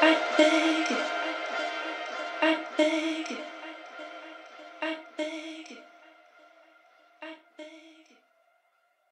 I beg, it. I beg, I beg.